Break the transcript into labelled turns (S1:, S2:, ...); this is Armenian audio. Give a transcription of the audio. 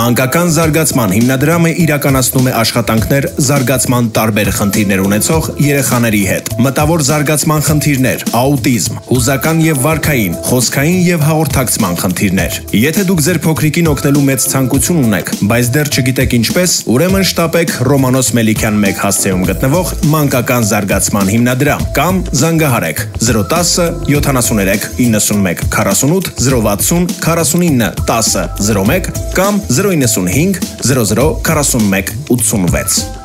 S1: Մանկական զարգացման հիմնադրամը իրականացնում է աշխատանքներ զարգացման տարբեր խնդիրներ ունեցող երեխաների հետ։ Մտավոր զարգացման խնդիրներ, աուտիզմ, հուզական եւ վարքային, խոսքային եւ հաղորդակցման խնդիրներ։ Եթե դուք ձեր փոքրիկին օգնելու մեծ ցանկություն ունեք, բայց դեռ չգիտեք ինչպես, ուրեմն շտապեք Ռոմանոս Մելիքյան 1 հասցեում գտնվող Մանկական զարգացման հիմնադրամ կամ զանգահարեք 010 73 91 48 060 49 10 01 կամ 095 00 41 86